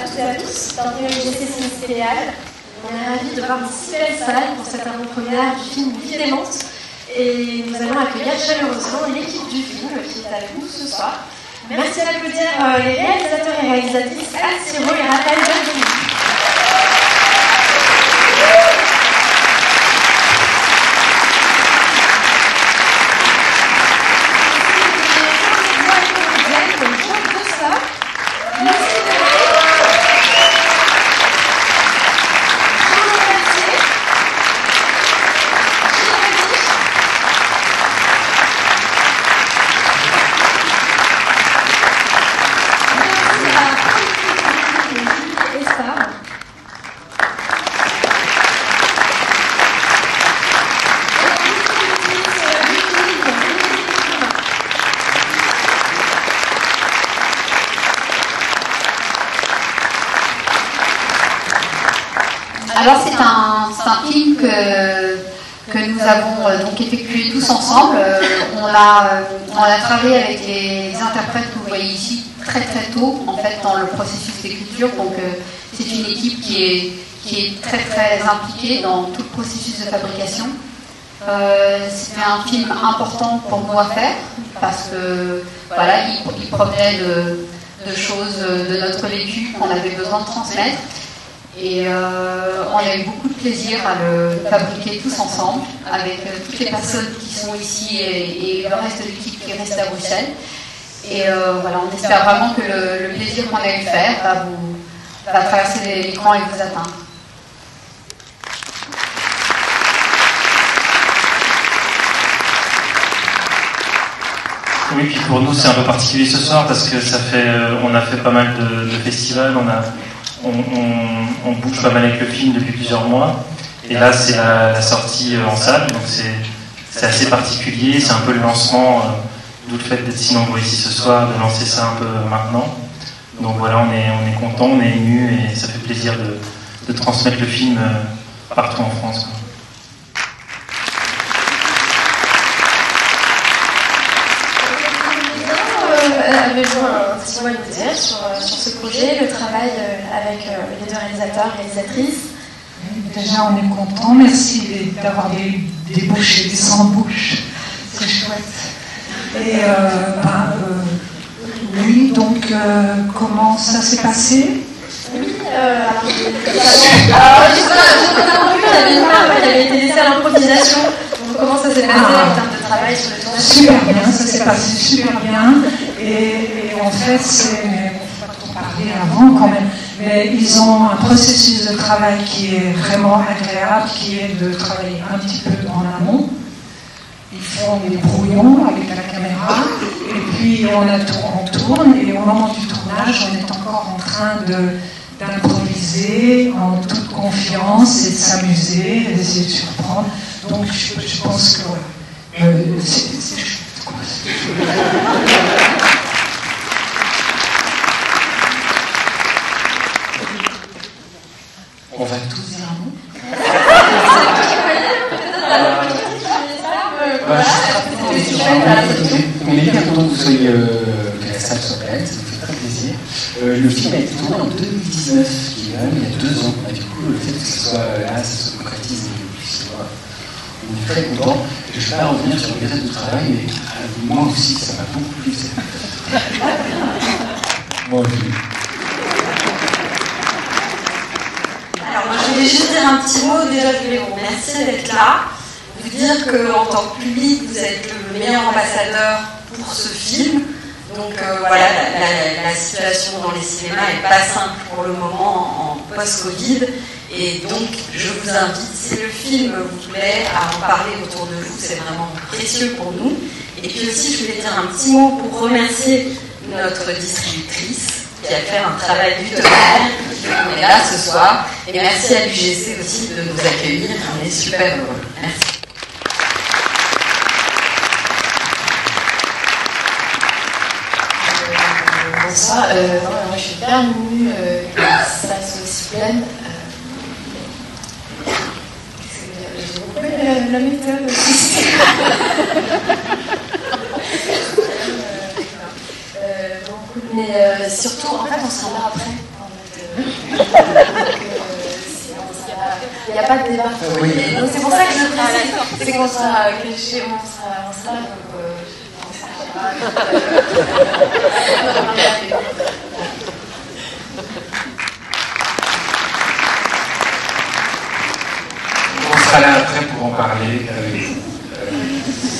à toutes et à tous. GC Cinéal. On est ravis de participer à la salle pour cette avant-première du film démente. Et nous allons accueillir chaleureusement l'équipe du film qui est avec nous ce soir. Merci d'applaudir euh, les réalisateurs et réalisatrices Anne Siro et Raphaël Benjamin. Alors c'est un, film que, nous avons euh, donc effectué tous ensemble. Euh, on, a, euh, on a travaillé avec les interprètes que vous voyez ici très très tôt en fait dans le processus d'écriture. Donc c'est une équipe qui est, qui est très très impliquée dans tout le processus de fabrication. Euh, C'était un film important pour nous à faire parce que voilà, il, provenait de choses de notre vécu qu'on avait besoin de transmettre. Et euh, on a eu beaucoup de plaisir à le fabriquer tous ensemble, avec euh, toutes les personnes qui sont ici et, le reste de l'équipe qui reste à Bruxelles. Et euh, voilà, on espère vraiment que le, plaisir qu'on a eu faire va, vous, va traverser l'écran et vous atteindre. Oui, puis pour nous c'est un peu particulier ce soir parce que ça fait, on a fait pas mal de, de festivals, on, on, on, bouge pas mal avec le film depuis plusieurs mois. Et là, c'est la, sortie euh, en salle, donc c'est assez particulier. C'est un peu le lancement, euh, d'où le fait d'être si nombreux ici ce soir, de lancer ça un peu maintenant. Donc voilà, on est, on content, on est ému et ça fait plaisir de, transmettre le film euh, partout en France. Joué un dire sur, sur ce projet, le travail avec les deux réalisateurs réalisatrices. Déjà, on est content. Merci d'avoir des, des bouches et des sans-bouches. C'est chouette. Et euh, bah, euh, oui, donc euh, comment ça s'est passé? Oui, euh, alors, alors je sais pas, on avait une part, elle avait été laissée à l'improvisation. Donc, comment ça s'est passé ah, en termes de travail sur le tournage? Super bien, ça s'est passé super bien. Et, et en fait, c'est. On pas trop parler avant quand même. Mais ils ont un processus de travail qui est vraiment agréable, qui est de travailler un petit peu en amont. Ils font des brouillons avec la caméra, et puis on, a, tourne, et au moment du tournage, on est encore en train d'improviser en toute confiance et de s'amuser, et d'essayer de surprendre. Donc je, pense que voilà, euh, c'est chouette. Quoi. On va tous dire un mot On est bien content que vous soyez que la salle soit pleine, ça nous fait très plaisir. Le film a été tourné en 2019, qui est même il y a deux ans. Et du coup, le fait que ce soit là, ça se concrétise, on est très content. Je ne vais pas revenir sur le reste du travail, mais moi aussi, ça m'a beaucoup plu. moi aussi. Alors moi je voulais juste dire un petit mot, déjà je voulais vous remercier d'être là, vous dire qu'en tant que public vous êtes le meilleur ambassadeur pour ce film. Donc euh, voilà, la, situation dans les cinémas n'est pas simple pour le moment en post-Covid. Et donc je vous invite, si le film vous plaît, à en parler autour de vous, c'est vraiment précieux pour nous. Et puis aussi je voulais dire un petit mot pour remercier notre distributrice qui a fait un travail du tonnerre. On est là ce soir. Et merci à l'UGC aussi de nous accueillir. On est super heureux. Merci. Euh, bonsoir. Euh, non, moi, je suis bien émue euh, que ça soit aussi pleine. J'ai beaucoup aimé la, la méthode aussi. mais euh, surtout, en fait, on sera là après. Il n'y a pas de débat. Oui. Donc c'est pour ça que je précise. C'est qu'on sera caché, on sera, on sera. Donc, euh, On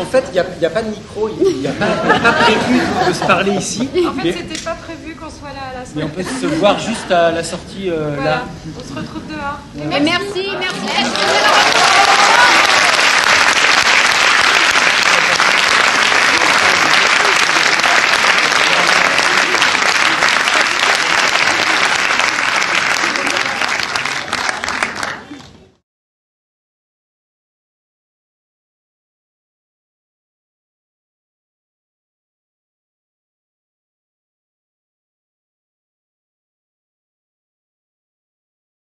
En fait, il n'y a, pas de micro, il n'y a, pas il y a pas prévu de, se parler ici. En fait, mais, c'était pas prévu qu'on soit là à la mais on peut se voir juste à la sortie euh, Voilà, là. on se retrouve dehors. merci, merci.